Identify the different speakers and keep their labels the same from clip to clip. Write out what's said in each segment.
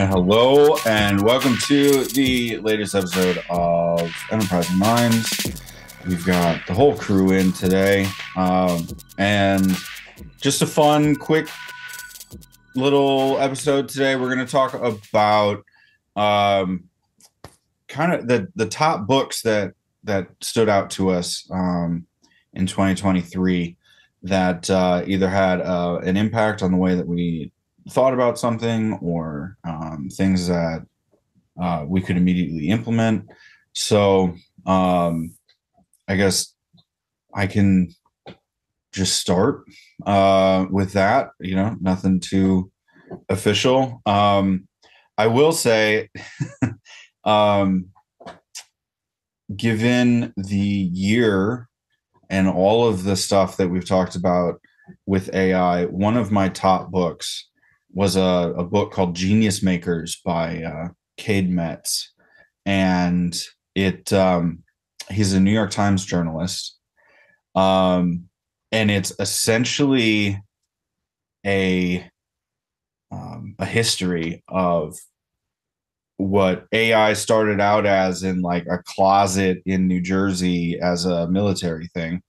Speaker 1: right, hello, and welcome to the latest episode of Enterprising Minds. We've got the whole crew in today, um, and just a fun, quick little episode today. We're going to talk about um, kind of the the top books that that stood out to us um, in 2023 that uh, either had uh, an impact on the way that we thought about something or um, things that uh, we could immediately implement. So um, I guess I can just start uh, with that. You know, nothing too official. Um, I will say, um, given the year and all of the stuff that we've talked about with AI, one of my top books was a, a book called Genius Makers by uh, Cade Metz. And it um, he's a New York Times journalist. Um, and it's essentially a um, a history of what AI started out as in like a closet in New Jersey as a military thing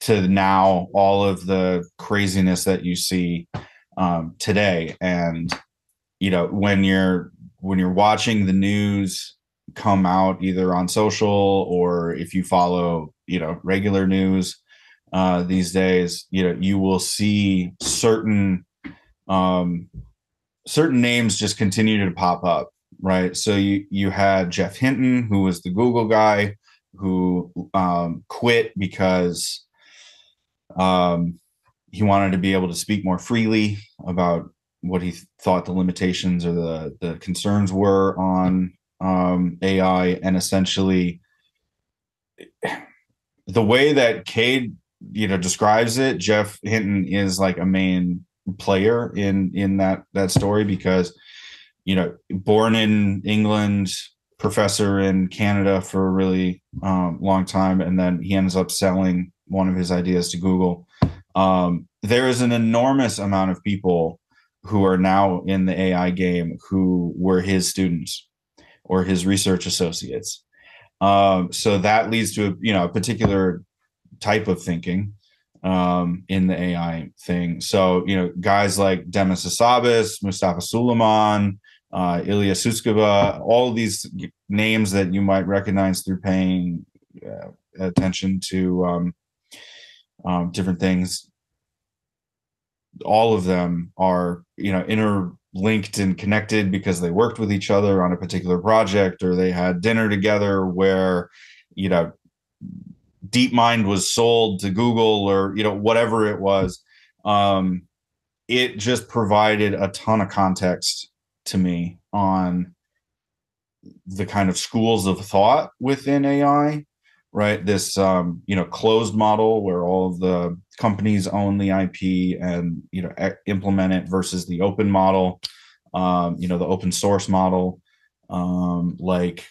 Speaker 1: to now all of the craziness that you see um, today. And you know, when you're when you're watching the news come out either on social or if you follow, you know, regular news uh, these days, you know, you will see certain um, certain names just continue to pop up, right? So you you had Jeff Hinton, who was the Google guy, who um, quit because um, he wanted to be able to speak more freely about what he thought the limitations or the the concerns were on um, AI, and essentially the way that Cade you know describes it, Jeff Hinton is like a main player in in that that story because you know born in England, professor in Canada for a really um, long time, and then he ends up selling one of his ideas to Google um, there is an enormous amount of people who are now in the AI game who were his students or his research associates. Um, so that leads to a, you know a particular type of thinking um, in the AI thing. So you know guys like Demis Hassabis, Mustafa Suleiman, uh, Ilya Sutskever, all these names that you might recognize through paying uh, attention to um, um, different things. All of them are, you know, interlinked and connected because they worked with each other on a particular project or they had dinner together where, you know, DeepMind was sold to Google or, you know, whatever it was. Um, it just provided a ton of context to me on the kind of schools of thought within AI right? This um, you know closed model where all of the companies own the IP and you know implement it versus the open model, um, you know the open source model, um, like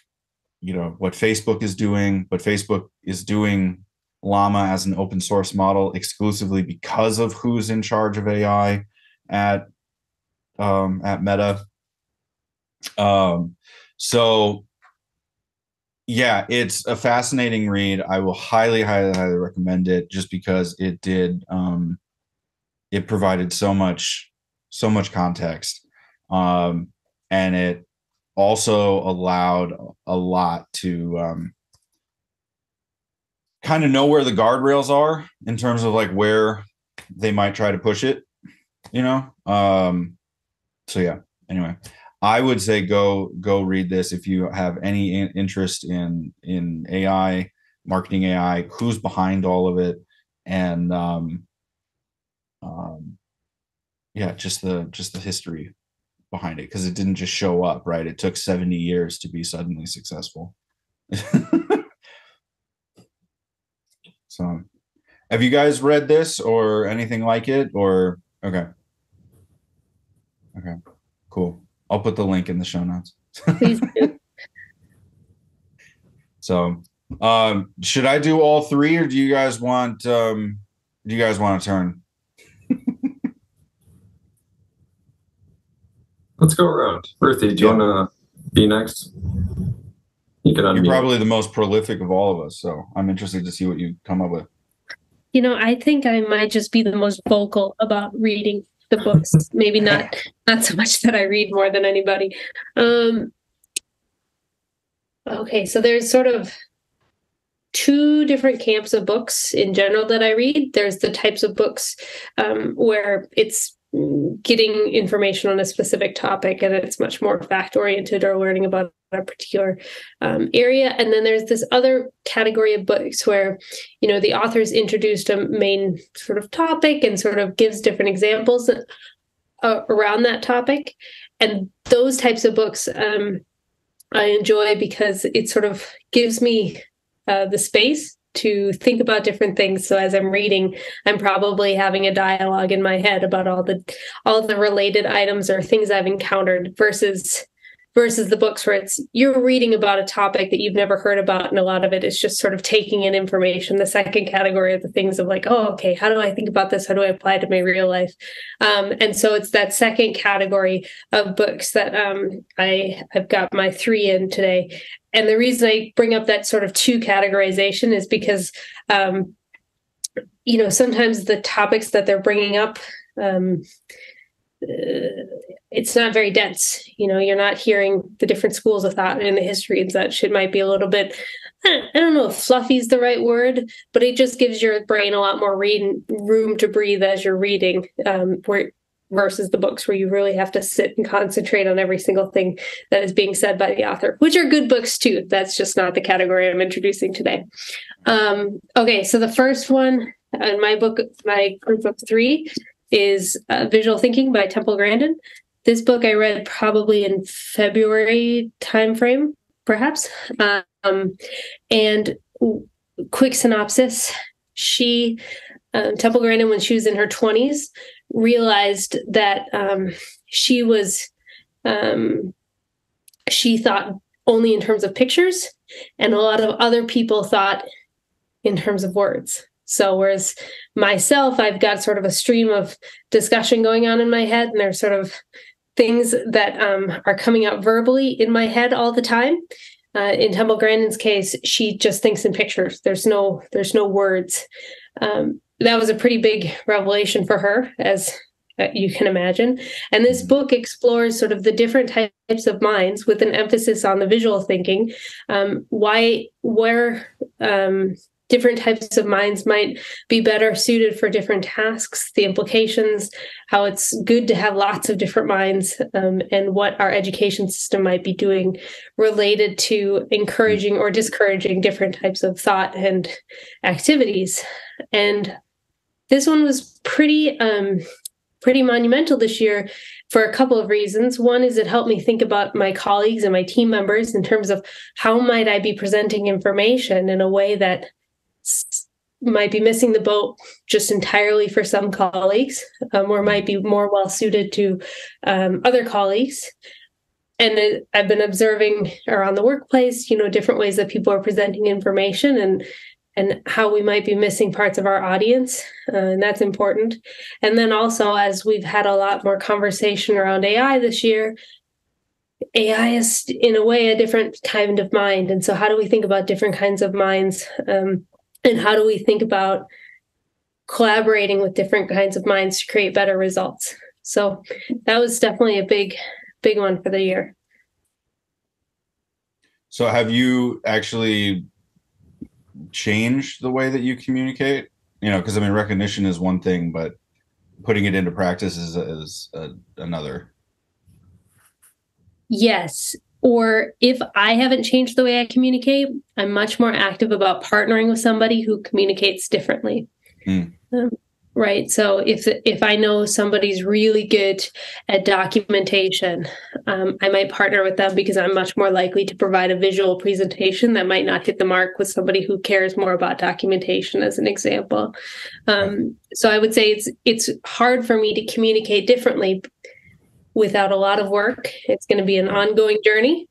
Speaker 1: you know what Facebook is doing, but Facebook is doing Llama as an open source model exclusively because of who's in charge of AI at um, at Meta. Um, so yeah, it's a fascinating read. I will highly, highly, highly recommend it just because it did um it provided so much so much context. Um and it also allowed a lot to um kind of know where the guardrails are in terms of like where they might try to push it, you know? Um so yeah, anyway. I would say go go read this if you have any in- interest in in AI, marketing AI, who's behind all of it, and um, um, yeah, just the just the history behind it because it didn't just show up, right? It took seventy years to be suddenly successful. so, have you guys read this or anything like it? Or okay, okay, cool. I'll put the link in the show notes. Please do. so, um, should I do all three, or do you guys want? Um, do you guys want to turn?
Speaker 2: Let's go around. Ruthi, do you
Speaker 1: Yeah.
Speaker 2: want to be next? You can
Speaker 1: You're probably the most prolific of all of us, so I'm interested to see what you come up with.
Speaker 3: You know, I think I might just be the most vocal about reading the books. Maybe not not so much that I read more than anybody. Um Okay, so there's sort of two different camps of books in general that I read. There's the types of books um, where it's getting information on a specific topic and it's much more fact oriented or learning about a particular um, area. And then there's this other category of books where, you know, the author's introduced a main sort of topic and sort of gives different examples uh, around that topic. And those types of books um, I enjoy because it sort of gives me uh, the space to think about different things. So as I'm reading, I'm probably having a dialogue in my head about all the all the related items or things I've encountered versus versus the books where it's you're reading about a topic that you've never heard about and a lot of it is just sort of taking in information the second category of the things of like oh okay how do i think about this? How do i apply it to my real life? Um, and so it's that second category of books that um, i have got my three in today. And the reason i bring up that sort of two categorization is because um, you know sometimes the topics that they're bringing up um, it's not very dense. You know, you're not hearing the different schools of thought and the history and such. It might be a little bit, I don't know if fluffy is the right word, but it just gives your brain a lot more read, room to breathe as you're reading, um, where, versus the books where you really have to sit and concentrate on every single thing that is being said by the author, which are good books too. That's just not the category I'm introducing today. Um, okay, so the first one in my book, my group of three, is uh, Visual Thinking by Temple Grandin. This book I read probably in February timeframe, perhaps. Um, and quick synopsis: She, um, Temple Grandin, when she was in her twenties, realized that um, she was, um, she thought only in terms of pictures, and a lot of other people thought in terms of words. So whereas myself, I've got sort of a stream of discussion going on in my head, and there's sort of things that um, are coming out verbally in my head all the time. Uh, in Temple Grandin's case, she just thinks in pictures. There's no there's no words. Um, that was a pretty big revelation for her, as uh, you can imagine. And this book explores sort of the different types of minds with an emphasis on the visual thinking. Um, why where um, different types of minds might be better suited for different tasks, the implications, how it's good to have lots of different minds, um, and what our education system might be doing related to encouraging or discouraging different types of thought and activities. And this one was pretty um, pretty monumental this year for a couple of reasons. One is it helped me think about my colleagues and my team members in terms of how might I be presenting information in a way that might be missing the boat just entirely for some colleagues, um, or might be more well suited to um, other colleagues. And I've been observing around the workplace, you know, different ways that people are presenting information and and how we might be missing parts of our audience, uh, and that's important. And then also, as we've had a lot more conversation around AI this year, AI is in a way a different kind of mind. And so, how do we think about different kinds of minds? Um, and how do we think about collaborating with different kinds of minds to create better results so that was definitely a big big one for the year
Speaker 1: So have you actually changed the way that you communicate? You know, because I mean, recognition is one thing, but putting it into practice is is uh, another.
Speaker 3: yes or if i haven't changed the way i communicate i'm much more active about partnering with somebody who communicates differently.
Speaker 1: Mm.
Speaker 3: Um, right so if if i know somebody's really good at documentation um, i might partner with them because i'm much more likely to provide a visual presentation that might not hit the mark with somebody who cares more about documentation as an example. Um, so i would say it's it's hard for me to communicate differently without a lot of work it's going to be an ongoing journey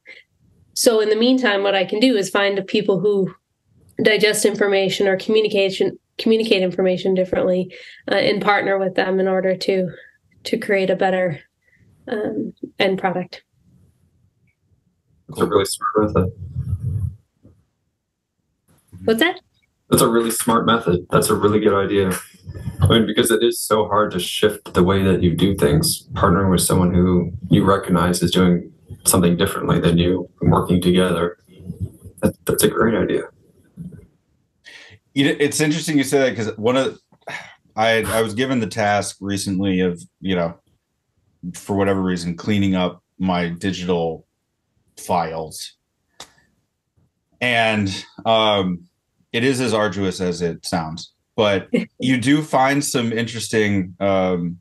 Speaker 3: so in the meantime what i can do is find people who digest information or communication communicate information differently uh, and partner with them in order to to create a better um, end product.
Speaker 2: That's a really smart method.
Speaker 3: What's that?
Speaker 2: That's a really smart method. That's a really good idea. I mean, because it is so hard to shift the way that you do things. Partnering with someone who you recognize is doing something differently than you, and working together. That, that's a great idea.
Speaker 1: You know, it's interesting you say that because one of I I was given the task recently of you know for whatever reason cleaning up my digital files and um it is as arduous as it sounds but you do find some interesting um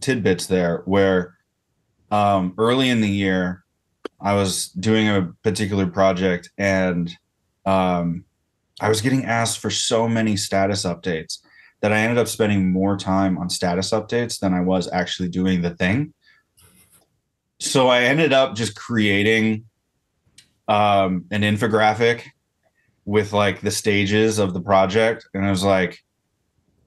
Speaker 1: tidbits there where um early in the year i was doing a particular project and um i was getting asked for so many status updates that I ended up spending more time on status updates than I was actually doing the thing. So I ended up just creating um, an infographic with like the stages of the project. And I was like,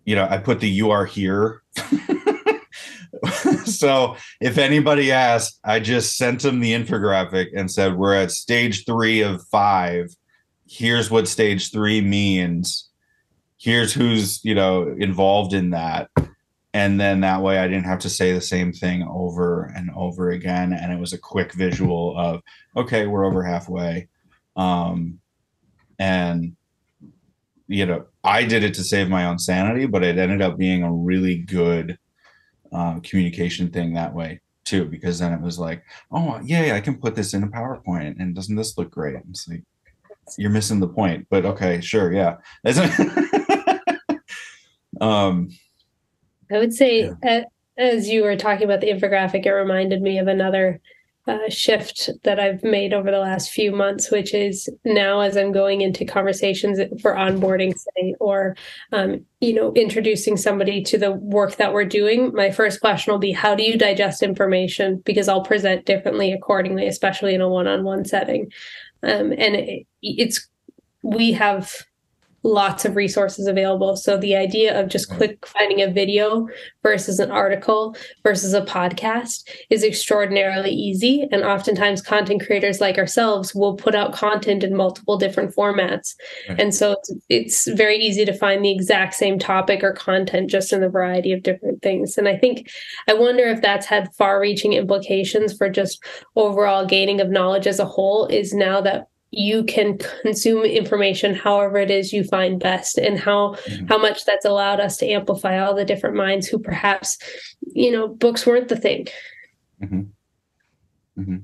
Speaker 1: you know, I put the you are here. so if anybody asked, I just sent them the infographic and said, we're at stage three of five. Here's what stage three means here's who's you know involved in that and then that way i didn't have to say the same thing over and over again and it was a quick visual of okay we're over halfway um and you know i did it to save my own sanity but it ended up being a really good uh, communication thing that way too because then it was like oh yeah i can put this in a powerpoint and doesn't this look great it's like you're missing the point but okay sure yeah um,
Speaker 3: I would say, yeah. as you were talking about the infographic, it reminded me of another uh, shift that I've made over the last few months, which is now as I'm going into conversations for onboarding, say, or um, you know, introducing somebody to the work that we're doing. My first question will be, "How do you digest information?" Because I'll present differently accordingly, especially in a one-on-one setting. Um, and it, it's we have lots of resources available. So the idea of just mm. quick finding a video versus an article versus a podcast is extraordinarily easy. And oftentimes, content creators like ourselves will put out content in multiple different formats. Right. And so it's, it's very easy to find the exact same topic or content just in a variety of different things. And I think, I wonder if that's had far reaching implications for just overall gaining of knowledge as a whole, is now that you can consume information however it is you find best and how mm-hmm. how much that's allowed us to amplify all the different minds who perhaps you know books weren't the thing mm-hmm.
Speaker 2: Mm-hmm.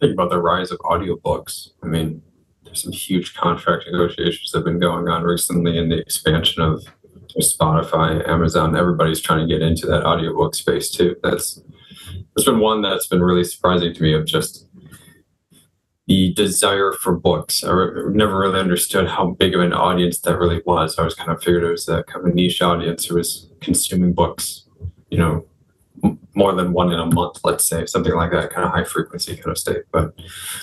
Speaker 2: think about the rise of audiobooks i mean there's some huge contract negotiations that have been going on recently and the expansion of spotify amazon everybody's trying to get into that audiobook space too that's that's been one that's been really surprising to me of just the desire for books. I never really understood how big of an audience that really was. I was kind of figured it was a kind of niche audience who was consuming books, you know, more than one in a month, let's say, something like that, kind of high frequency kind of state. But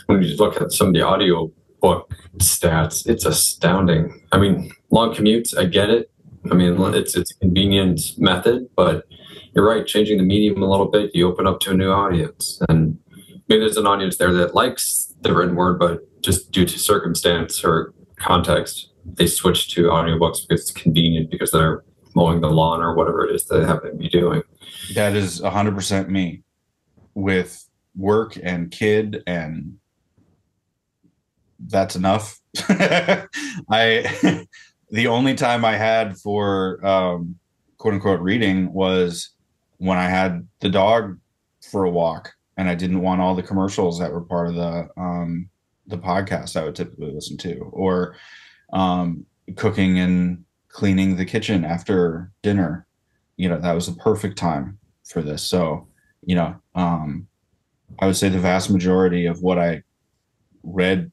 Speaker 2: when you look at some of the audio book stats, it's astounding. I mean, long commutes, I get it. I mean, it's it's a convenient method, but you're right. Changing the medium a little bit, you open up to a new audience, and maybe there's an audience there that likes the written word, but just due to circumstance or context, they switch to audiobooks because it's convenient because they're mowing the lawn or whatever it is they happen to be doing.
Speaker 1: That is 100% me with work and kid and that's enough. I the only time I had for um, quote unquote reading was when I had the dog for a walk and I didn't want all the commercials that were part of the um, the podcast I would typically listen to, or um, cooking and cleaning the kitchen after dinner. You know, that was the perfect time for this. So, you know, um, I would say the vast majority of what I read,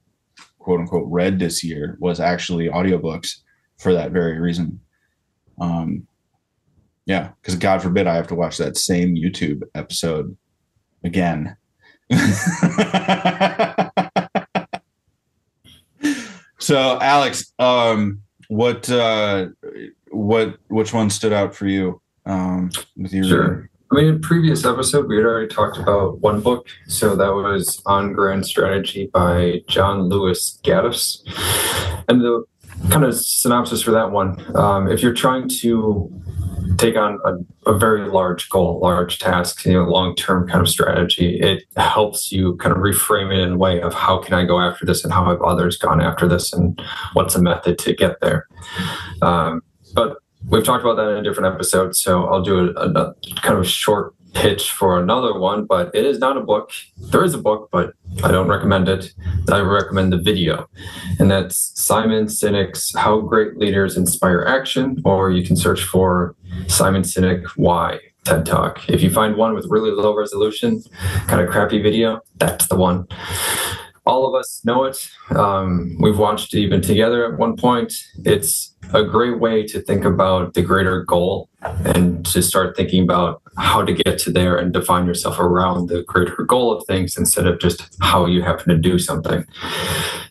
Speaker 1: quote unquote, read this year was actually audiobooks for that very reason. Um, yeah, because God forbid I have to watch that same YouTube episode again. so, Alex, um, what uh, what which one stood out for you um,
Speaker 2: with your? Sure. I mean, in previous episode, we had already talked about one book. So that was On Grand Strategy by John Lewis Gaddis. And the kind of synopsis for that one um, if you're trying to take on a, a, very large goal, large task, you know, long-term kind of strategy, it helps you kind of reframe it in a way of how can I go after this and how have others gone after this and what's a method to get there. Um, but we've talked about that in a different episode, so I'll do a, a, kind of short pitch for another one, but it is not a book. There is a book, but I don't recommend it. I recommend the video, and that's Simon Sinek's "How Great Leaders Inspire Action," or you can search for Simon Sinek Why TED Talk. If you find one with really low resolution, kind of crappy video, that's the one all of us know it. Um, we've watched it even together at one point. It's a great way to think about the greater goal and to start thinking about how to get to there and define yourself around the greater goal of things instead of just how you happen to do something.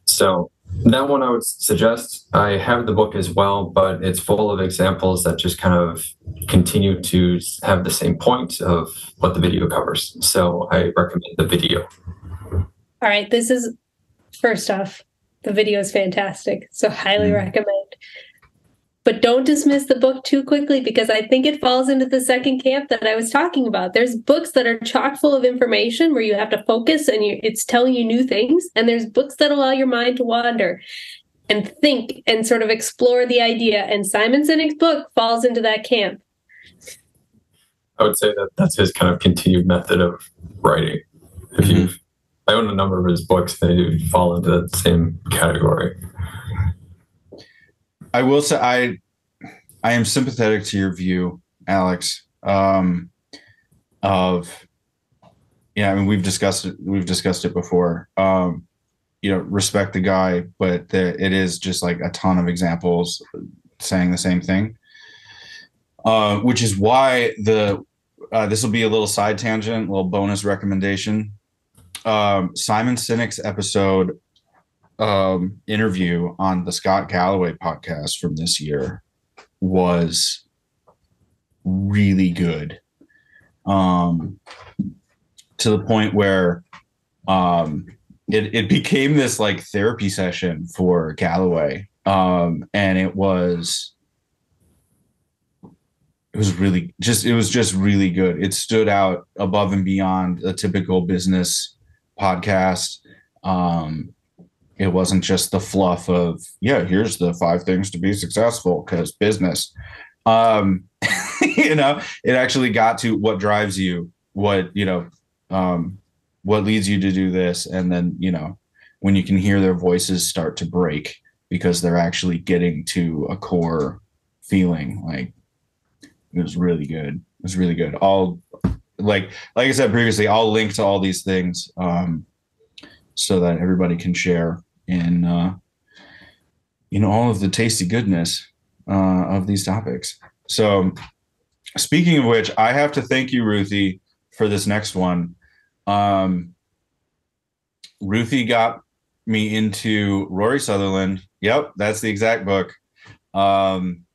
Speaker 2: So, that one I would suggest. I have the book as well, but it's full of examples that just kind of continue to have the same point of what the video covers. So, I recommend the video.
Speaker 3: All right, this is first off, the video is fantastic, so highly mm. recommend. But don't dismiss the book too quickly because I think it falls into the second camp that I was talking about. There's books that are chock full of information where you have to focus and you, it's telling you new things, and there's books that allow your mind to wander and think and sort of explore the idea. And Simon Sinek's book falls into that camp.
Speaker 2: I would say that that's his kind of continued method of writing. If mm-hmm. you've I own a number of his books. They fall into that same category.
Speaker 1: I will say I I am sympathetic to your view, Alex. Um, of yeah, I mean we've discussed it. We've discussed it before. Um, you know, respect the guy, but the, it is just like a ton of examples saying the same thing. Uh, which is why the uh, this will be a little side tangent, a little bonus recommendation um, Simon Sinek's episode um, interview on the Scott Galloway podcast from this year was really good. Um, to the point where um, it, it became this like therapy session for Galloway. Um, and it was it was really just it was just really good. It stood out above and beyond a typical business podcast. Um, it wasn't just the fluff of, yeah, here's the five things to be successful because business. Um, you know, it actually got to what drives you, what, you know, um, what leads you to do this. And then, you know, when you can hear their voices start to break because they're actually getting to a core feeling like it was really good. It was really good. All like like I said previously, I'll link to all these things um, so that everybody can share in uh, in all of the tasty goodness uh, of these topics. So, speaking of which, I have to thank you, Ruthi, for this next one. Um, Ruthi got me into Rory Sutherland. Yep, that's the exact book. Um,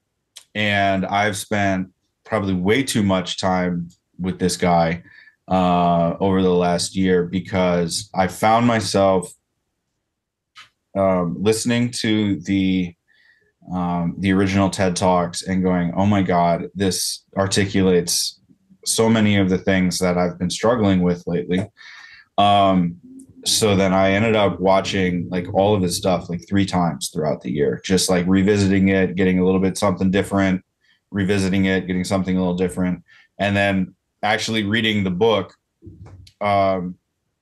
Speaker 1: and I've spent probably way too much time with this guy uh, over the last year because I found myself um, listening to the um, the original TED talks and going, "Oh my God, this articulates so many of the things that I've been struggling with lately." Um, so then I ended up watching like all of his stuff like three times throughout the year, just like revisiting it, getting a little bit something different, revisiting it, getting something a little different, and then actually reading the book, um,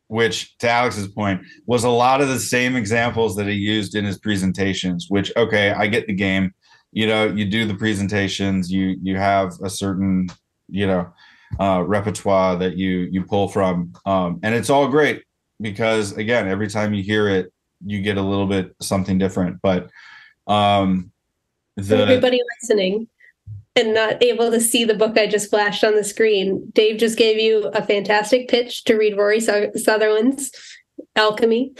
Speaker 1: which to Alex's point was a lot of the same examples that he used in his presentations. Which okay, I get the game. You know, you do the presentations, you you have a certain you know uh, repertoire that you you pull from, um, and it's all great because again, every time you hear it, you get a little bit something different. But um,
Speaker 3: the, everybody listening, and not able to see the book I just flashed on the screen, Dave just gave you a fantastic pitch to read Rory Sutherland's Alchemy.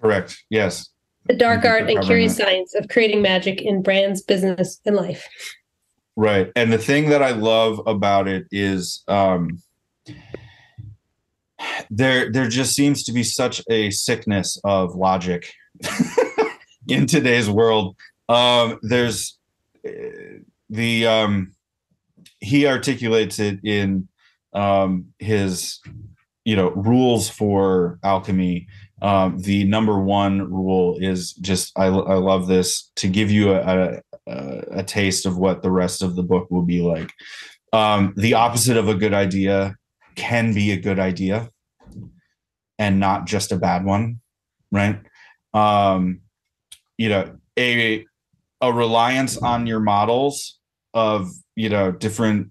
Speaker 1: Correct. Yes.
Speaker 3: The dark art and curious that. science of creating magic in brands, business, and life.
Speaker 1: Right. And the thing that I love about it is um there there just seems to be such a sickness of logic in today's world. Um there's uh, the um he articulates it in um his you know rules for alchemy. Um, the number one rule is just I, I love this to give you a, a, a taste of what the rest of the book will be like. Um, the opposite of a good idea can be a good idea and not just a bad one right? Um, you know a a reliance on your models of you know different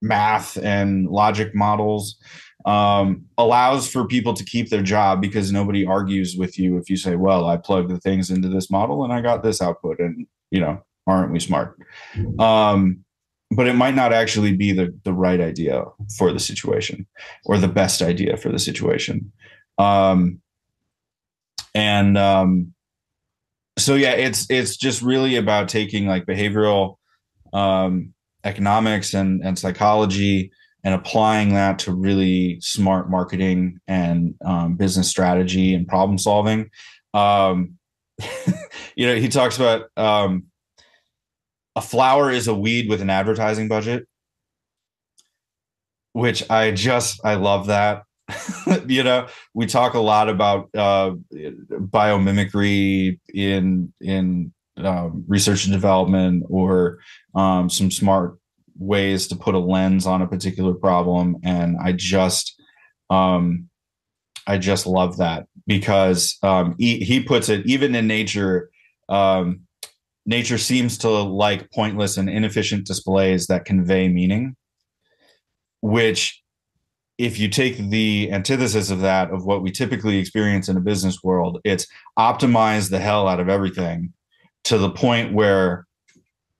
Speaker 1: math and logic models um, allows for people to keep their job because nobody argues with you if you say, "Well, I plugged the things into this model and I got this output," and you know, aren't we smart? Um, but it might not actually be the the right idea for the situation or the best idea for the situation. Um, and um, so yeah, it's it's just really about taking like behavioral um, economics and and psychology and applying that to really smart marketing and um, business strategy and problem solving. Um, you know, he talks about um, a flower is a weed with an advertising budget, which I just I love that. you know, we talk a lot about uh, biomimicry in in um, research and development or um, some smart ways to put a lens on a particular problem. And i just um i just love that because um he, he puts it even in nature um nature seems to like pointless and inefficient displays that convey meaning which if you take the antithesis of that of what we typically experience in a business world it's optimize the hell out of everything to the point where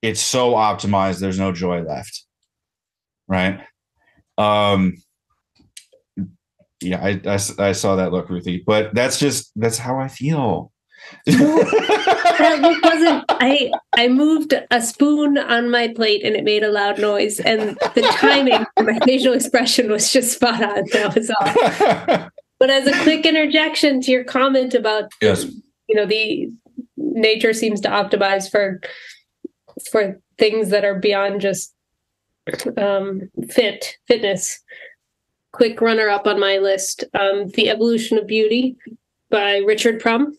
Speaker 1: it's so optimized there's no joy left right? Um yeah I, I, I saw that look ruthi but that's just that's how i feel.
Speaker 3: That look wasn't i i moved a spoon on my plate and it made a loud noise and the timing my facial expression was just spot on that was all. But as a quick interjection to your comment about
Speaker 1: yes.
Speaker 3: you know the nature seems to optimize for for things that are beyond just um, fit fitness. Quick runner up on my list: um, "The Evolution of Beauty" by Richard Prum.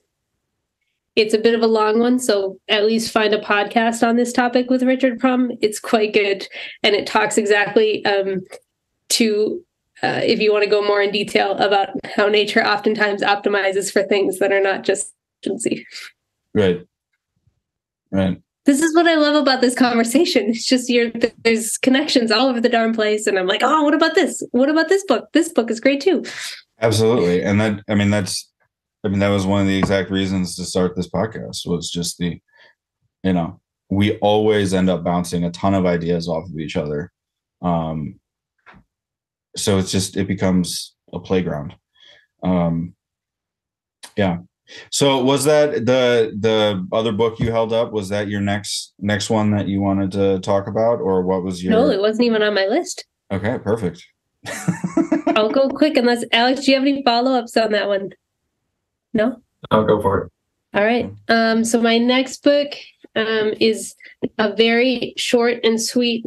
Speaker 3: It's a bit of a long one, so at least find a podcast on this topic with Richard Prum. It's quite good, and it talks exactly um, to uh, if you want to go more in detail about how nature oftentimes optimizes for things that are not just efficiency.
Speaker 1: Right. Right
Speaker 3: this is what I love about this conversation. It's just you're there's connections all over the darn place, and I'm like, oh, what about this? What about this book? This book is great too.
Speaker 1: Absolutely, and that I mean that's I mean that was one of the exact reasons to start this podcast was just the you know we always end up bouncing a ton of ideas off of each other, um, so it's just it becomes a playground. Um, yeah, so was that the the other book you held up? Was that your next next one that you wanted to talk about, or what was your?
Speaker 3: No, it wasn't even on my list.
Speaker 1: Okay, perfect.
Speaker 3: I'll go quick unless Alex, do you have any follow ups on that one? No.
Speaker 2: I'll go for it.
Speaker 3: All right. Um, so my next book um, is a very short and sweet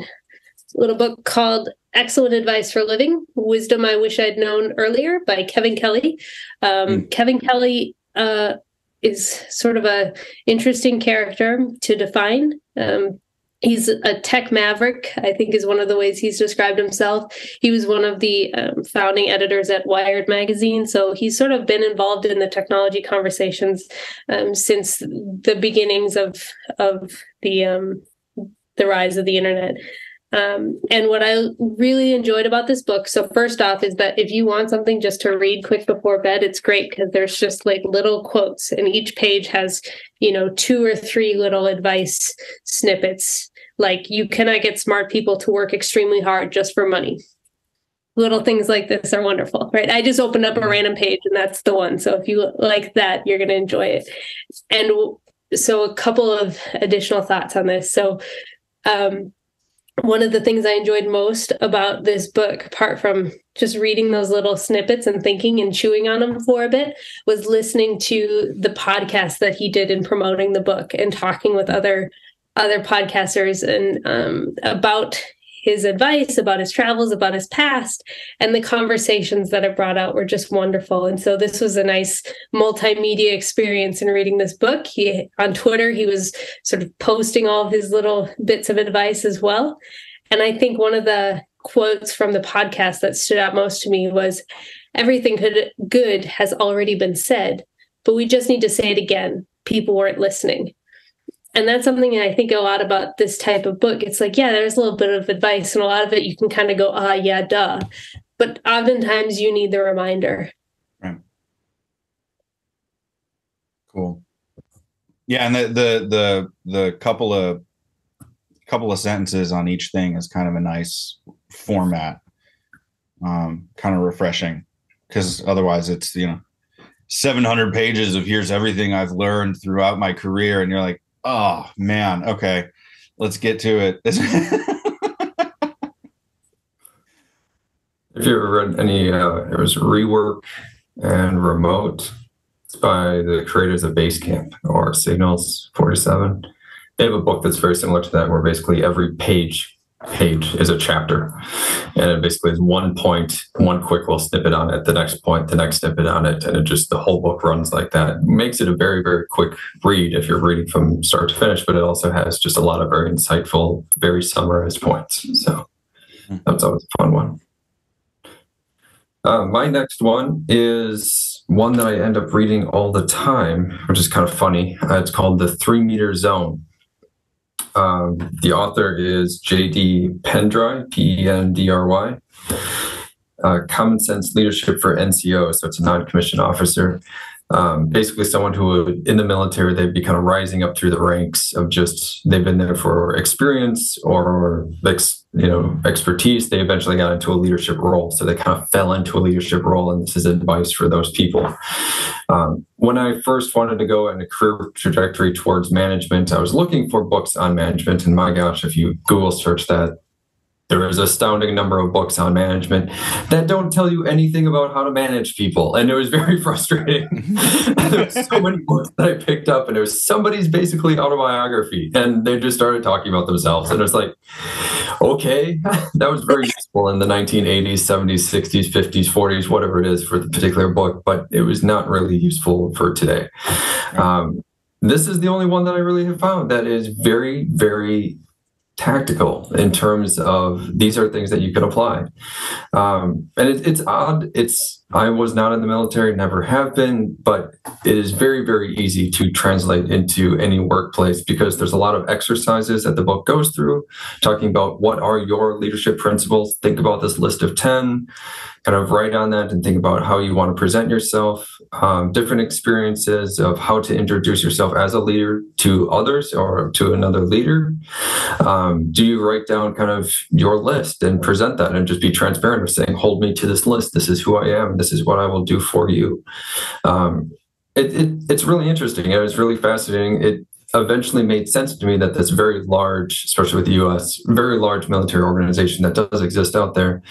Speaker 3: little book called Excellent Advice for Living Wisdom I Wish I'd Known Earlier by Kevin Kelly. Um, mm. Kevin Kelly uh, is sort of a interesting character to define. Um, he's a tech maverick, I think, is one of the ways he's described himself. He was one of the um, founding editors at Wired magazine, so he's sort of been involved in the technology conversations um, since the beginnings of of the um, the rise of the internet. Um, and what I really enjoyed about this book, so first off, is that if you want something just to read quick before bed, it's great because there's just like little quotes, and each page has, you know, two or three little advice snippets. Like, you cannot get smart people to work extremely hard just for money. Little things like this are wonderful, right? I just opened up a random page and that's the one. So if you like that, you're going to enjoy it. And so, a couple of additional thoughts on this. So, um, one of the things I enjoyed most about this book, apart from just reading those little snippets and thinking and chewing on them for a bit, was listening to the podcast that he did in promoting the book and talking with other other podcasters and um, about his advice about his travels, about his past, and the conversations that it brought out were just wonderful. And so this was a nice multimedia experience in reading this book. He on Twitter, he was sort of posting all of his little bits of advice as well. And I think one of the quotes from the podcast that stood out most to me was everything good has already been said, but we just need to say it again. People weren't listening and that's something I think a lot about this type of book. It's like, yeah, there's a little bit of advice, and a lot of it you can kind of go, ah, yeah, duh. But oftentimes you need the reminder.
Speaker 1: Right. Cool. Yeah, and the the the the couple of couple of sentences on each thing is kind of a nice format. Um, kind of refreshing because otherwise it's you know 700 pages of here's everything I've learned throughout my career, and you're like, Oh man. Okay. Let's get to it.
Speaker 2: Have you ever read any? Uh, it was rework and remote. It's by the creators of Basecamp or Signals Forty Seven. They have a book that's very similar to that, where basically every page page is a chapter. And it basically is one point one quick little snippet on it the next point the next snippet on it and it just the whole book runs like that. It makes it a very very quick read if you're reading from start to finish but it also has just a lot of very insightful very summarized points. So hmm. that's always a fun one. Uh, my next one is one that i end up reading all the time which is kind of funny. Uh, it's called the three meter zone um, the author is J.D. Pendry, P E N D R Y. Uh, Common Sense Leadership for NCO, so it's a non-commissioned officer. Um, basically, someone who in the military they'd be kind of rising up through the ranks of just they've been there for experience or ex, you know expertise. They eventually got into a leadership role, so they kind of fell into a leadership role, and this is advice for those people. Um, when I first wanted to go in a career trajectory towards management, I was looking for books on management. And my gosh, if you Google search that, there is astounding number of books on management that don't tell you anything about how to manage people. And it was very frustrating. so many books that I picked up, and it was somebody's basically autobiography. And they just started talking about themselves. And it's like, okay, that was very useful in the 1980s, 70s, 60s, 50s, 40s, whatever it is for the particular book, but it was not really useful for today. Um, this is the only one that I really have found that is very, very tactical in terms of these are things that you can apply. Um, and it, it's odd. It's I was not in the military, never have been, but it is very, very easy to translate into any workplace because there's a lot of exercises that the book goes through, talking about what are your leadership principles. Think about this list of 10, kind of write on that and think about how you want to present yourself, um, different experiences of how to introduce yourself as a leader to others or to another leader. Um, do you write down kind of your list and present that and just be transparent of saying, hold me to this list. This is who I am this is what I will do for you. Um, it, it, it's really interesting. It was really fascinating. It eventually made sense to me that this very large, especially with the US, very large military organization that does exist out there,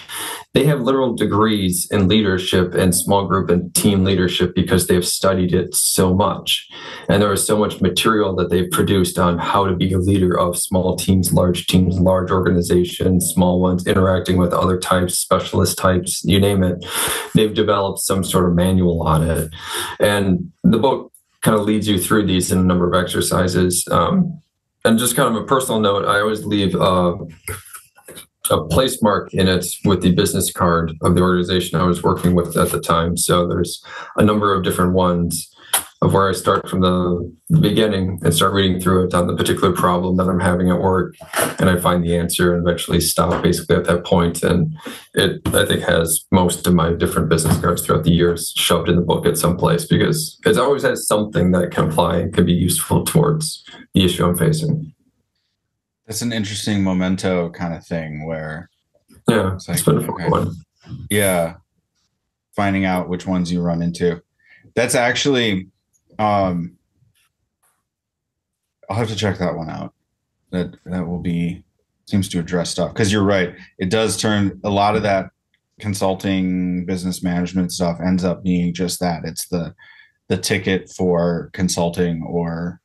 Speaker 2: they have literal degrees in leadership and small group and team leadership because they've studied it so much. And there is so much material that they've produced on how to be a leader of small teams, large teams, large organizations, small ones, interacting with other types, specialist types, you name it. They've developed some sort of manual on it. And the book kind of leads you through these in a number of exercises. Um, and just kind of a personal note, I always leave uh, a place mark in it with the business card of the organization I was working with at the time. So there's a number of different ones of where I start from the, beginning and start reading through it on the particular problem that I'm having at work, and I find the answer and eventually stop basically at that point. And it, I think, has most of my different business cards throughout the years shoved in the book at some place because it always has something that can apply and can be useful towards the issue I'm facing.
Speaker 1: That's an interesting memento kind of thing where
Speaker 2: yeah, it's, like, it's been a okay. one.
Speaker 1: Yeah, finding out which ones you run into. That's actually um, I'll have to check that one out. That that will be seems to address stuff because you're right. It does turn a lot of that consulting business management stuff ends up being just that. It's the the ticket for consulting or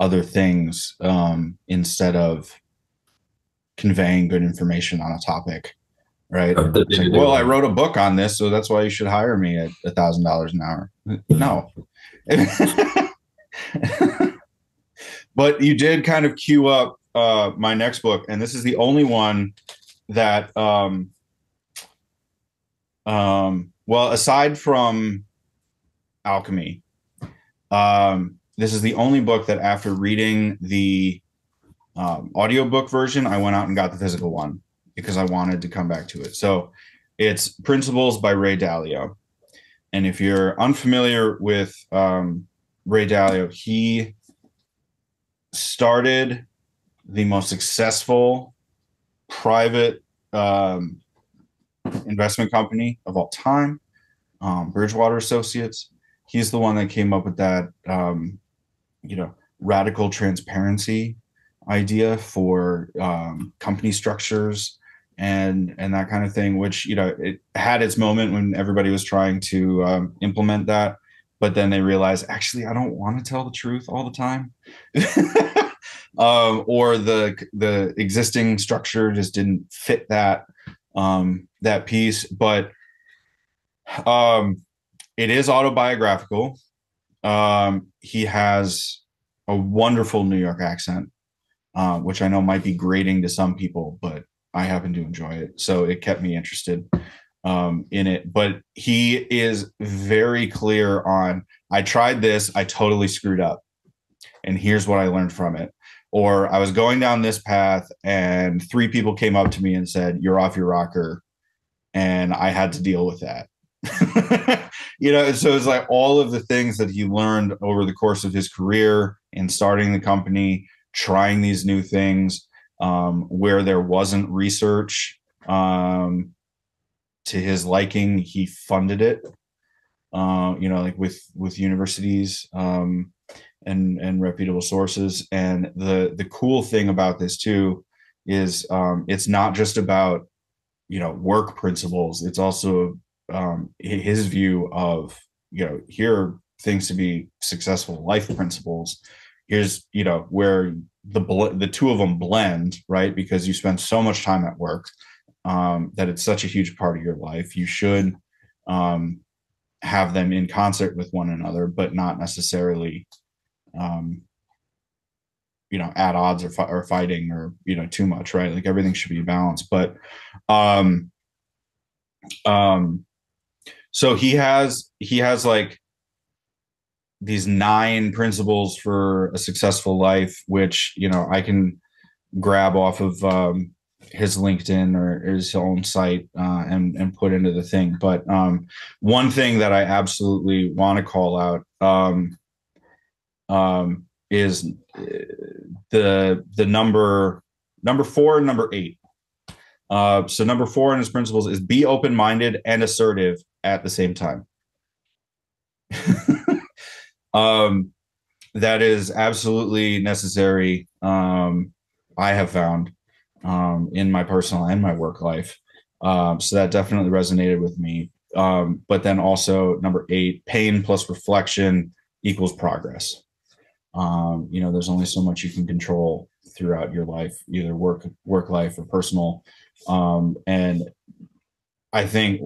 Speaker 1: other things um, instead of conveying good information on a topic right like, well i wrote a book on this so that's why you should hire me at a thousand dollars an hour no but you did kind of queue up uh, my next book and this is the only one that um, um, well aside from alchemy um, this is the only book that after reading the um, audiobook version i went out and got the physical one because I wanted to come back to it. So it's Principles by Ray Dalio. And if you're unfamiliar with um, Ray Dalio, he started the most successful private um, investment company of all time, um, Bridgewater Associates. He's the one that came up with that, um, you know, radical transparency idea for um, company structures and and that kind of thing which you know it had its moment when everybody was trying to um, implement that but then they realized actually i don't want to tell the truth all the time. Um, or the the existing structure just didn't fit that um, that piece but um, it is autobiographical. Um, he has a wonderful new york accent uh, which i know might be grating to some people but I happen to enjoy it. So it kept me interested um, in it. But he is very clear on I tried this, I totally screwed up. And here's what I learned from it. Or I was going down this path and three people came up to me and said, You're off your rocker. And I had to deal with that. you know, so it's like all of the things that he learned over the course of his career in starting the company, trying these new things um, where there wasn't research um, to his liking, he funded it. Uh, you know, like with with universities um, and and reputable sources. And the the cool thing about this too is um, it's not just about you know work principles. It's also um, his view of you know here are things to be successful life principles. Here's you know where the the two of them blend right? Because you spend so much time at work um, that it's such a huge part of your life. You should um, have them in concert with one another but not necessarily um, you know at odds or, fi- or fighting or you know too much right? Like everything should be balanced but um um so he has he has like these nine principles for a successful life, which you know I can grab off of um, his LinkedIn or his own site uh, and and put into the thing. But um, one thing that I absolutely want to call out um, um, is uh, the the number number four and number eight. Uh, so number four in his principles is be open minded and assertive at the same time. Um, that is absolutely necessary. Um, I have found um, in my personal and my work life. Um, so that definitely resonated with me. Um, but then also number eight, pain plus reflection equals progress. Um, you know, there's only so much you can control throughout your life, either work work life or personal. Um, and I think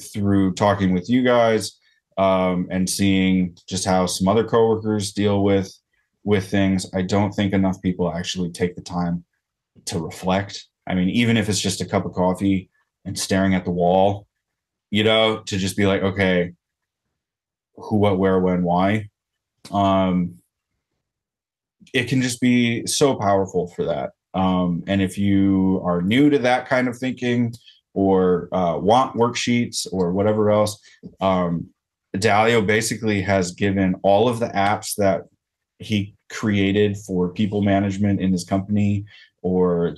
Speaker 1: through talking with you guys, um, and seeing just how some other coworkers deal with with things. I don't think enough people actually take the time to reflect. I mean, even if it's just a cup of coffee and staring at the wall, you know, to just be like, okay, who, what, where, when, why. Um, it can just be so powerful for that. Um, and if you are new to that kind of thinking or uh, want worksheets or whatever else, um, Dalio basically has given all of the apps that he created for people management in his company or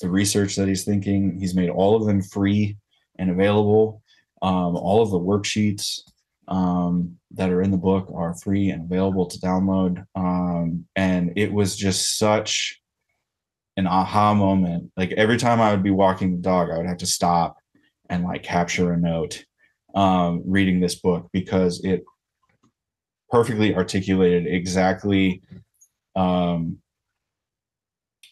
Speaker 1: the research that he's thinking. He's made all of them free and available. Um, all of the worksheets um, that are in the book are free and available to download. Um, and it was just such an aha moment. Like every time I would be walking the dog, I would have to stop and like capture a note um, reading this book because it perfectly articulated exactly um,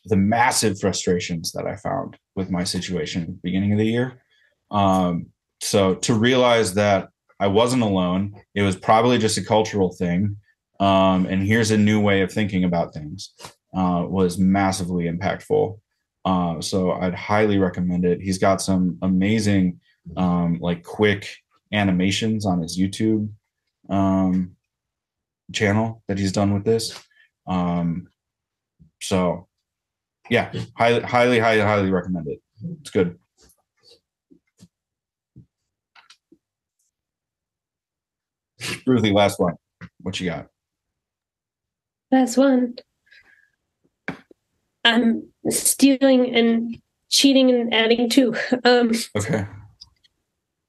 Speaker 1: the massive frustrations that I found with my situation at the beginning of the year. Um, so to realize that I wasn't alone, it was probably just a cultural thing. Um, and here's a new way of thinking about things uh, was massively impactful. Uh, so I'd highly recommend it. He's got some amazing, um, like quick animations on his YouTube um, channel that he's done with this. Um, so yeah, highly, highly, highly, highly recommend it. It's good. Ruthi, last one. What you got?
Speaker 3: Last one. I'm stealing and cheating and adding two. Um,
Speaker 1: Okay.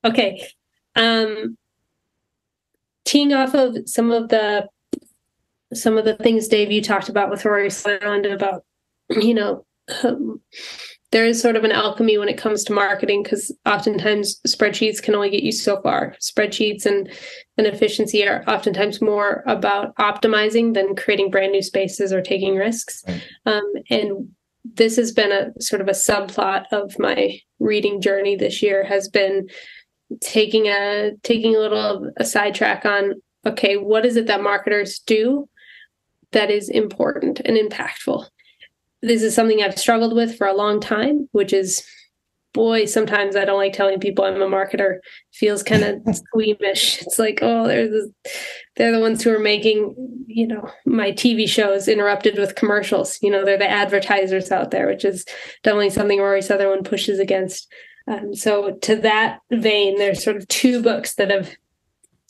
Speaker 3: okay. Um, teeing off of some of the some of the things Dave you talked about with Rory Sutherland about you know um, there is sort of an alchemy when it comes to marketing because oftentimes spreadsheets can only get you so far. Spreadsheets and and efficiency are oftentimes more about optimizing than creating brand new spaces or taking risks. Um, and this has been a sort of a subplot of my reading journey this year has been taking a taking a little of a sidetrack on okay what is it that marketers do that is important and impactful? This is something i've struggled with for a long time which is boy sometimes i don't like telling people i'm a marketer. Feels kind of squeamish. It's like oh they're the, they're the ones who are making you know my tv shows interrupted with commercials. You know they're the advertisers out there which is definitely something rory sutherland pushes against um, so, to that vein, there's sort of two books that have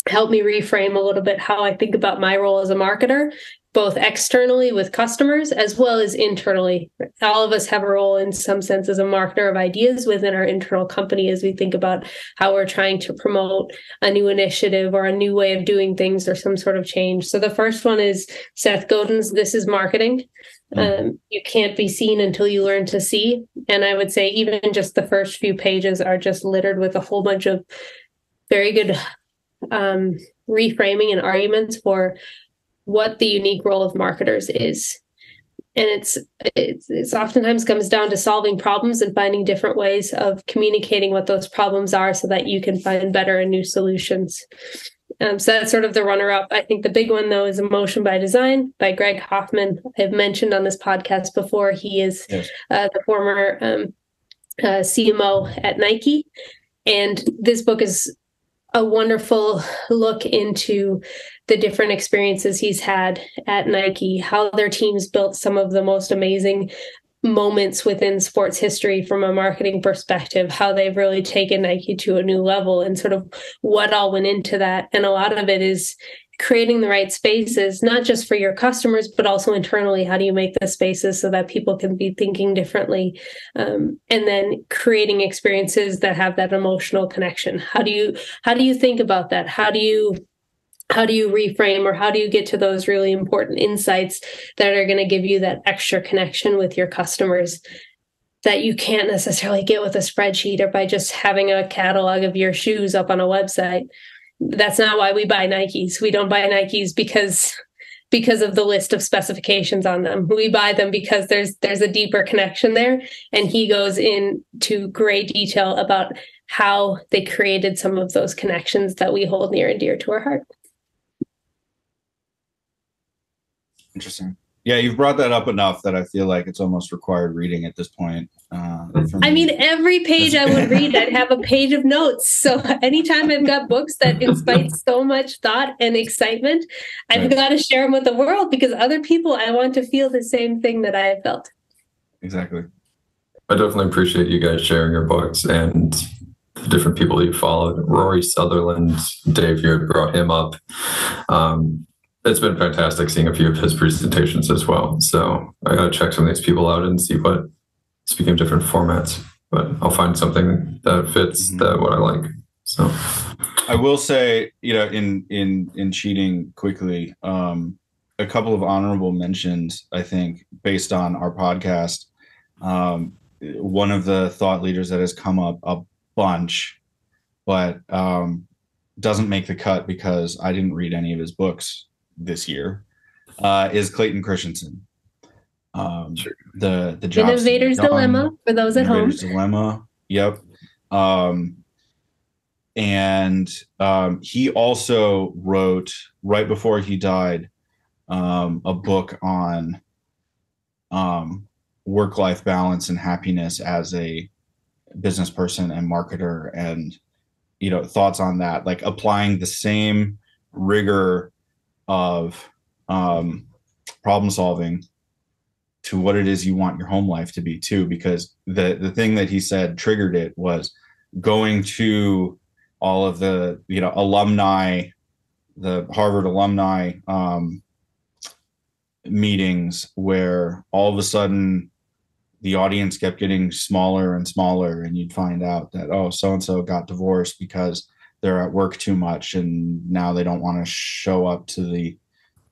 Speaker 3: helped me reframe a little bit how I think about my role as a marketer, both externally with customers as well as internally. All of us have a role in some sense as a marketer of ideas within our internal company as we think about how we're trying to promote a new initiative or a new way of doing things or some sort of change. So, the first one is Seth Godin's This is Marketing. Um, you can't be seen until you learn to see. And I would say, even just the first few pages are just littered with a whole bunch of very good um, reframing and arguments for what the unique role of marketers is. And it's, it's it's oftentimes comes down to solving problems and finding different ways of communicating what those problems are, so that you can find better and new solutions. Um, so that's sort of the runner up. I think the big one, though, is Emotion by Design by Greg Hoffman. I've mentioned on this podcast before. He is
Speaker 1: Yes.
Speaker 3: uh, the former um, uh, CMO at Nike. And this book is a wonderful look into the different experiences he's had at Nike, how their teams built some of the most amazing moments within sports history from a marketing perspective, how they've really taken Nike to a new level and sort of what all went into that. And a lot of it is creating the right spaces, not just for your customers, but also internally. How do you make the spaces so that people can be thinking differently? Um, and then creating experiences that have that emotional connection. How do you how do you think about that? How do you how do you reframe or how do you get to those really important insights that are going to give you that extra connection with your customers that you can't necessarily get with a spreadsheet or by just having a catalog of your shoes up on a website? That's not why we buy nikes. We don't buy nikes because because of the list of specifications on them. We buy them because there's there's a deeper connection there and he goes into great detail about how they created some of those connections that we hold near and dear to our heart
Speaker 1: Interesting. Yeah, you've brought that up enough that I feel like it's almost required reading at this point. Uh,
Speaker 3: I
Speaker 1: me.
Speaker 3: mean, every page I would read, I'd have a page of notes. So anytime I've got books that inspire so much thought and excitement, I've
Speaker 1: Right.
Speaker 3: got to share them with the world because other people, I want to feel the same thing that I have felt.
Speaker 1: exactly.
Speaker 2: I definitely appreciate you guys sharing your books and the different people you followed. Rory Sutherland, Dave, you had brought him up. Um, it's been fantastic seeing a few of his presentations as well. So I got to check some of these people out and see what speaking of different formats. But I'll find something that fits
Speaker 1: Mhm.
Speaker 2: that what I like. So
Speaker 1: I will say, you know, in in in cheating quickly, um, a couple of honorable mentions. I think based on our podcast, um, one of the thought leaders that has come up a bunch, but um, doesn't make the cut because I didn't read any of his books this year, uh, is Clayton Christensen. Um,
Speaker 2: Sure.
Speaker 1: The the Jobs to be
Speaker 3: Innovator's
Speaker 1: Done,
Speaker 3: Dilemma for those at home.
Speaker 1: Dilemma. Yep. Um, and um, he also wrote right before he died um, a book on um, work-life balance and happiness as a business person and marketer, and you know thoughts on that, like applying the same rigor of um, problem solving to what it is you want your home life to be too because the the thing that he said triggered it was going to all of the you know alumni the harvard alumni um, meetings where all of a sudden the audience kept getting smaller and smaller and you'd find out that oh so and so got divorced because they're at work too much and now they don't want to show up to the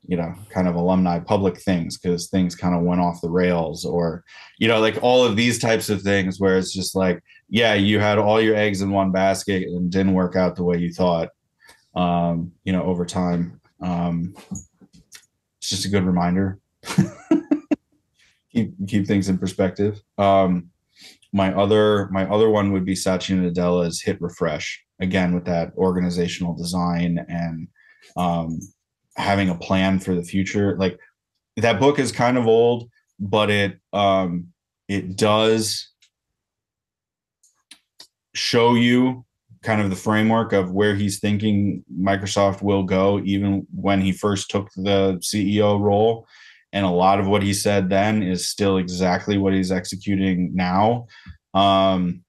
Speaker 1: you know kind of alumni public things because things kind of went off the rails or you know like all of these types of things where it's just like yeah you had all your eggs in one basket and didn't work out the way you thought um you know over time. Um it's just a good reminder. Keep keep things in perspective. Um my other my other one would be Satya Nadella's hit refresh again with that organizational design and um having a plan for the future. Like that book is kind of old but it um it does show you kind of the framework of where he's thinking Microsoft will go even when he first took the CEO role and a lot of what he said then is still exactly what he's executing now. Um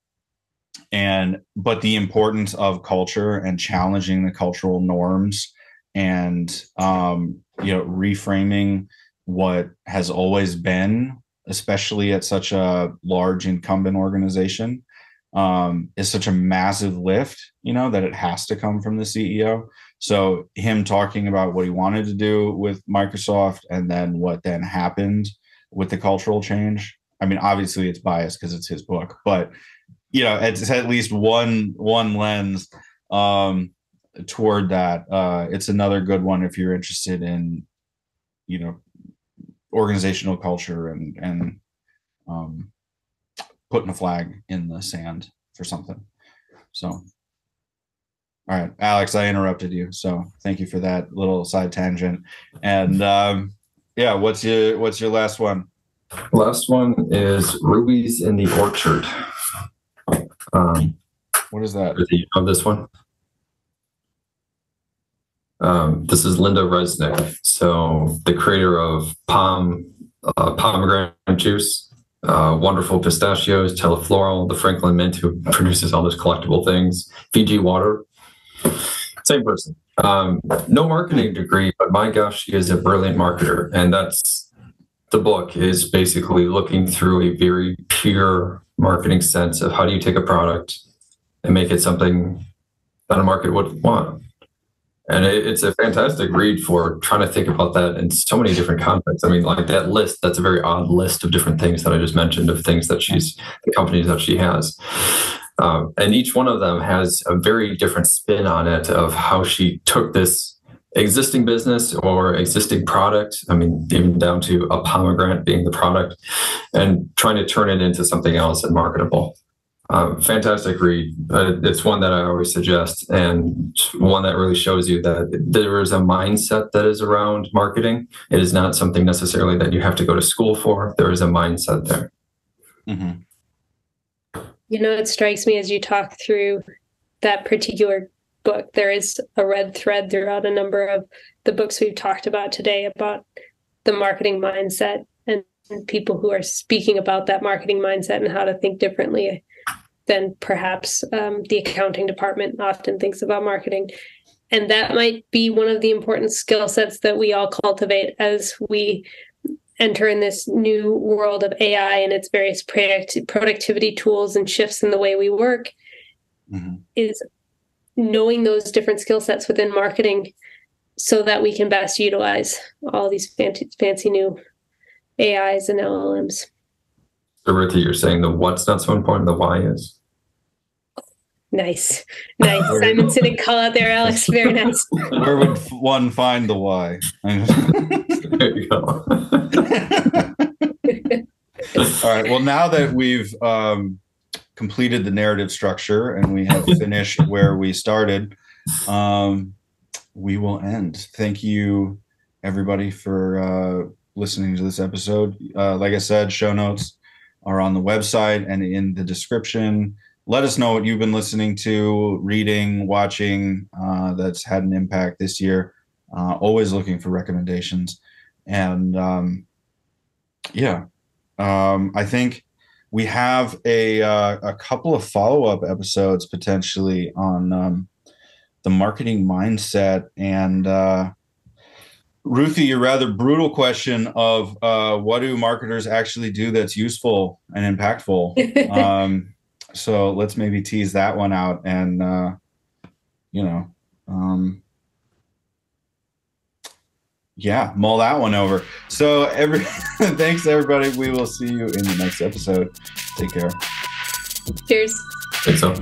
Speaker 1: and but the importance of culture and challenging the cultural norms and um, you know reframing what has always been especially at such a large incumbent organization um, is such a massive lift you know that it has to come from the ceo so him talking about what he wanted to do with microsoft and then what then happened with the cultural change i mean obviously it's biased because it's his book but you know it's at least one one lens um toward that. Uh, it's another good one if you're interested in, you know, organizational culture and and um, putting a flag in the sand for something. So, all right, Alex, I interrupted you, so thank you for that little side tangent. And um, yeah, what's your what's your last one?
Speaker 2: Last one is Rubies in the Orchard. Um,
Speaker 1: What is that?
Speaker 2: do you know this one? Um, this is Lynda Resnick. So the creator of POM, uh, pomegranate juice, uh, wonderful pistachios, Telefloral, the Franklin Mint, who produces all those collectible things, Fiji water. Same person. Um, no marketing degree, but my gosh, she is a brilliant marketer. And that's the book is basically looking through a very pure marketing sense of how do you take a product and make it something that a market would want. And it, it's a fantastic read for trying to think about that in so many different contexts. I mean, like that list, that's a very odd list of different things that I just mentioned of things that she's, the companies that she has. Um, and each one of them has a very different spin on it of how she took this existing business or existing product. I mean, even down to a pomegranate being the product and trying to turn it into something else and marketable. Um, fantastic read. Uh, it's one that I always suggest, and one that really shows you that there is a mindset that is around marketing. It is not something necessarily that you have to go to school for. There is a mindset there.
Speaker 1: Mhm.
Speaker 3: You know, it strikes me as you talk through that particular book, there is a red thread throughout a number of the books we've talked about today about the marketing mindset and, people who are speaking about that marketing mindset and how to think differently than perhaps um, the accounting department often thinks about marketing. And that might be one of the important skill sets that we all cultivate as we enter in this new world of AI and its various product- productivity tools and shifts in the way we work
Speaker 1: Mhm.
Speaker 3: is knowing those different skill sets within marketing so that we can best utilize all these fancy, fancy new AIs and LLMs.
Speaker 2: So, Ruthi, you're saying the what's not so important, the why is?
Speaker 3: Nice. Nice. Simon Sinek call out there, Alex. Very nice.
Speaker 1: Where would one find the why?
Speaker 2: There you go.
Speaker 1: All right. Well, now that we've um, completed the narrative structure and we have finished where we started, um, we will end. Thank you, everybody, for uh, listening to this episode. Uh, like I said, show notes are on the website and in the description. Let us know what you've been listening to, reading, watching uh, that's had an impact this year. Uh, always looking for recommendations. And um, yeah, um, I think we have a uh, a couple of follow up episodes potentially on um, the marketing mindset and uh, Ruthi, your rather brutal question of uh, what do marketers actually do that's useful and impactful. um, so let's maybe tease that one out and uh, you know. Um, yeah, mull that one over. So every thanks everybody. We will see you in the next episode. Take care.
Speaker 3: Cheers.
Speaker 2: Think so.